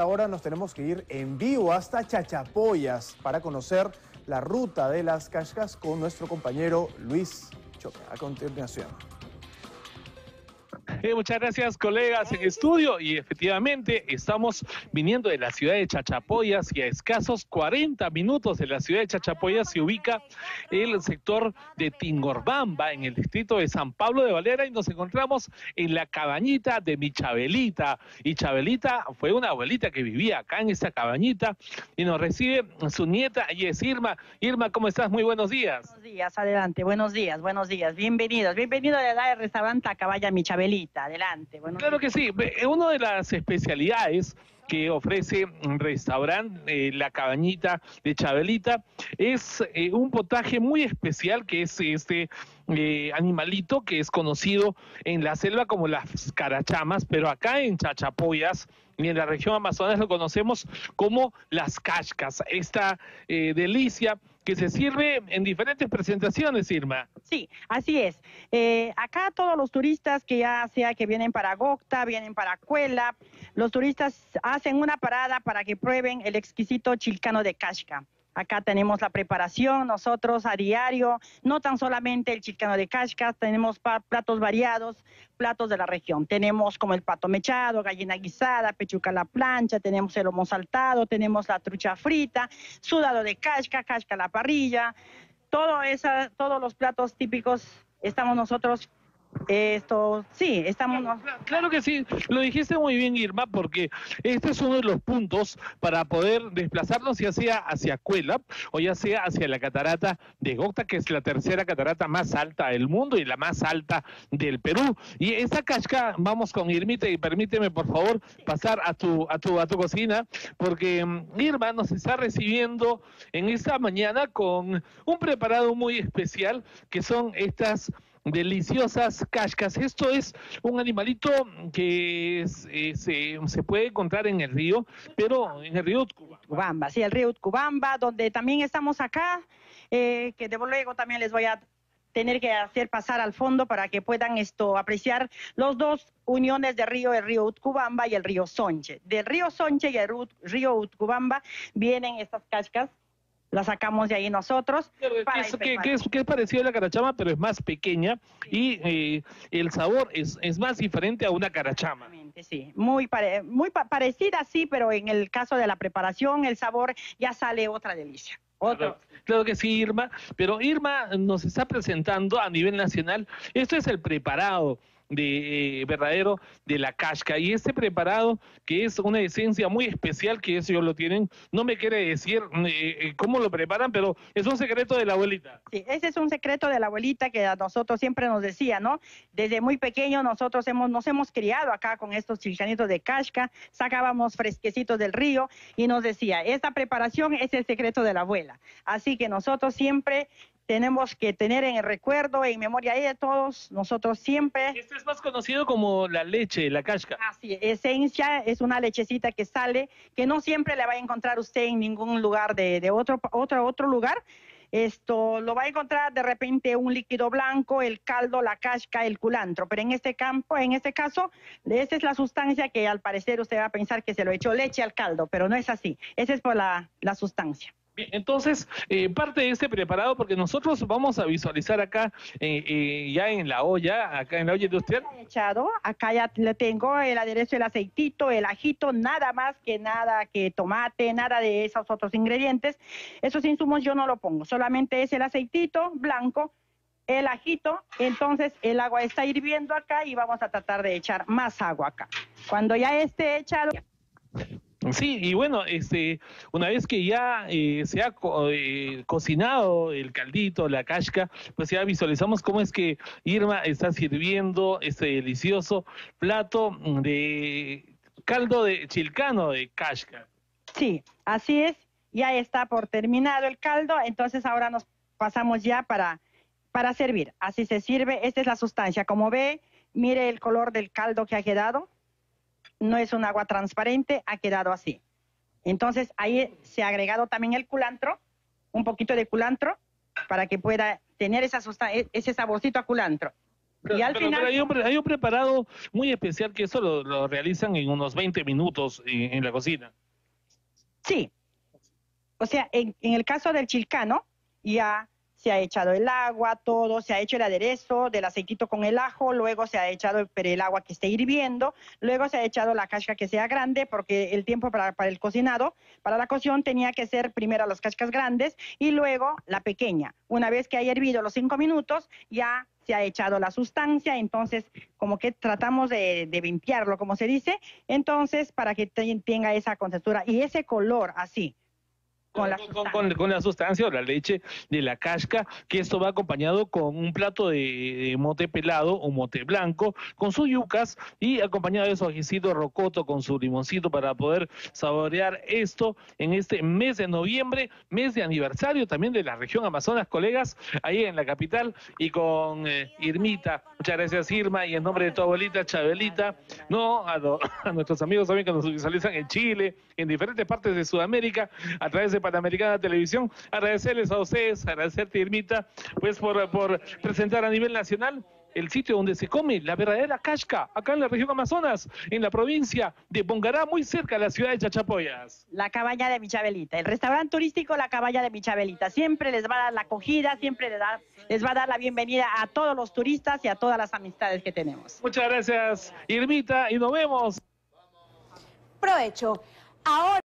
esta hora nos tenemos que ir en vivo hasta Chachapoyas para conocer la ruta de las cascas con nuestro compañero Luis Choque. A continuación. Eh, muchas gracias, colegas en estudio. Y efectivamente, estamos viniendo de la ciudad de Chachapoyas y a escasos 40 minutos de la ciudad de Chachapoyas se ubica el sector de Tingorbamba, en el distrito de San Pablo de Valera, y nos encontramos en la cabañita de mi Chabelita. Y Chabelita fue una abuelita que vivía acá en esa cabañita y nos recibe su nieta, y es Irma. Irma, ¿cómo estás? Muy buenos días. Buenos días, adelante. Buenos días, buenos días. Bienvenidos. Bienvenido a la restaurante Caballa Mi Chabelita. Adelante. claro que sí. Una de las especialidades que ofrece un restaurante eh, La Cabañita de Chabelita es eh, un potaje muy especial que es este eh, animalito que es conocido en la selva como las carachamas, pero acá en Chachapoyas y en la región Amazonas lo conocemos como las cascas, esta delicia que se sirve en diferentes presentaciones, Irma. Sí, así es. Eh, acá todos los turistas que ya sea que vienen para Gocta, vienen para Cuela, los turistas hacen una parada para que prueben el exquisito chilcano de casca. Acá tenemos la preparación, nosotros a diario, no tan solamente el chilcano de cascas, tenemos platos variados, platos de la región. Tenemos como el pato mechado, gallina guisada, pechuca a la plancha, tenemos el lomo saltado, tenemos la trucha frita, sudado de casca, casca a la parrilla, todos los platos típicos estamos nosotros esto, sí, estamos... Claro, que sí, lo dijiste muy bien, Irma, porque este es uno de los puntos para poder desplazarnos ya sea hacia Cuela o ya sea hacia la catarata de Gocta, que es la tercera catarata más alta del mundo y la más alta del Perú. Y esta casca, vamos con Irmita y permíteme por favor pasar a tu, a tu, a tu cocina, porque mm, Irma nos está recibiendo en esta mañana con un preparado muy especial que son estas deliciosas cascas. Esto es un animalito que eh, se, puede encontrar en el río, pero en el río Utcubamba. Sí, el río Utcubamba, donde también estamos acá, eh, que de luego también les voy a tener que hacer pasar al fondo para que puedan esto apreciar los dos uniones de río, el río Utcubamba y el río Sonche. Del río Sonche y el río Utcubamba vienen estas cascas la sacamos de ahí nosotros. que, es, que, es, parecido a la carachama, pero es más pequeña y eh, el sabor es, es más diferente a una carachama. Sí, muy, muy parecida, sí, pero en el caso de la preparación, el sabor ya sale otra delicia. Claro, claro, que sí, Irma, pero Irma nos está presentando a nivel nacional, esto es el preparado de eh, verdadero de la casca. Y este preparado, que es una esencia muy especial, que ellos lo tienen, no me quiere decir eh, eh, cómo lo preparan, pero es un secreto de la abuelita. Sí, ese es un secreto de la abuelita que a nosotros siempre nos decía, ¿no? Desde muy pequeño nosotros hemos, nos hemos criado acá con estos chilcanitos de casca, sacábamos fresquecitos del río y nos decía, esta preparación es el secreto de la abuela. Así que nosotros siempre tenemos que tener en el recuerdo, en memoria de todos, nosotros siempre... Este es más conocido como la leche, la casca. Así, esencia es una lechecita que sale, que no siempre le va a encontrar usted en ningún lugar de, otro, otro, otro lugar. Esto lo va a encontrar de repente un líquido blanco, el caldo, la casca, el culantro, pero en este campo, en este caso, esa es la sustancia que al parecer usted va a pensar que se lo echó leche al caldo, pero no es así, esa es por la sustancia. Entonces, eh, parte de este preparado, porque nosotros vamos a visualizar acá, eh, eh, ya en la olla, acá en la olla industrial. Echado, acá ya le tengo el aderezo, el aceitito, el ajito, nada más que nada que tomate, nada de esos otros ingredientes. Esos insumos yo no lo pongo, solamente es el aceitito blanco, el ajito, entonces el agua está hirviendo acá y vamos a tratar de echar más agua acá. Cuando ya esté echado... Sí, y bueno, este, una vez que ya eh, se ha eh, cocinado el caldito, la casca, pues ya visualizamos cómo es que Irma está sirviendo este delicioso plato de caldo de chilcano de casca. Sí, así es, ya está por terminado el caldo, entonces ahora nos pasamos ya para, para servir. Así se sirve, esta es la sustancia, como ve, mire el color del caldo que ha quedado no es un agua transparente, ha quedado así. Entonces ahí se ha agregado también el culantro, un poquito de culantro, para que pueda tener esa e-, ese saborcito a culantro. y al Pero- final... pero hay, un, pre- hay un preparado muy especial que eso lo, lo realizan en unos 20 minutos en, en la cocina. Sí. O sea, en, en el caso del chilcano, ya se ha echado el agua, todo, se ha hecho el aderezo del aceitito con el ajo, luego se ha echado el, el agua que esté hirviendo, luego se ha echado la casca que sea grande, porque el tiempo para, para el cocinado, para la cocción tenía que ser primero las cascas grandes y luego la pequeña. Una vez que haya hervido los cinco minutos, ya se ha echado la sustancia, entonces como que tratamos de, de limpiarlo, como se dice, entonces para que te- tenga esa contextura y ese color así. Con la sustancia. con- con la sustancia o la leche de la casca, que esto va acompañado con un plato de, de mote pelado o mote blanco, con sus yucas y acompañado de su ajicito rocoto con su limoncito para poder saborear esto en este mes de noviembre, mes de aniversario también de la región Amazonas, colegas, ahí en la capital y con eh, Irmita. Muchas gracias Irma y en nombre de tu abuelita Chabelita, no a, lo- a nuestros amigos también que nos visualizan en Chile, en diferentes partes de Sudamérica, a través de Panamericana Televisión. Agradecerles a ustedes, agradecerte, Irmita, pues por, por presentar a nivel nacional el sitio donde se come la verdadera casca, acá en la región Amazonas, en la provincia de Bongará, muy cerca de la ciudad de Chachapoyas. La cabaña de Michabelita, el restaurante turístico La Cabaña de Michabelita. Siempre les va a dar la acogida, siempre les, da- les va a dar la bienvenida a todos los turistas y a todas las amistades que tenemos. Muchas gracias, Irmita, y nos vemos. Provecho. Ahora